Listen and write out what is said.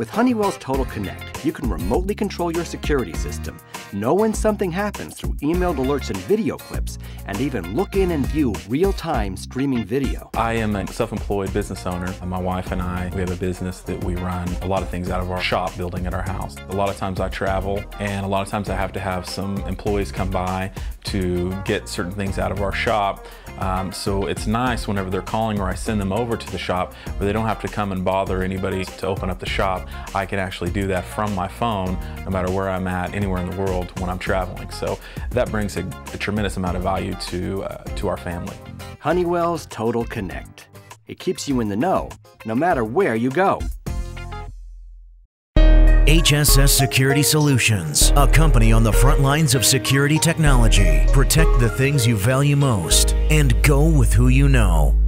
With Honeywell's Total Connect, you can remotely control your security system, know when something happens through emailed alerts and video clips, and even look in and view real time streaming video. I am a self employed business owner. My wife and I, we have a business that we run a lot of things out of our shop building at our house. A lot of times I travel, and a lot of times I have to have some employees come by to get certain things out of our shop. Um, so it's nice whenever they're calling or I send them over to the shop where they don't have to come and bother anybody to open up the shop. I can actually do that from my phone no matter where I'm at, anywhere in the world when I'm traveling. So that brings a, a tremendous amount of value to, uh, to our family. Honeywell's Total Connect. It keeps you in the know, no matter where you go. HSS Security Solutions, a company on the front lines of security technology. Protect the things you value most and go with who you know.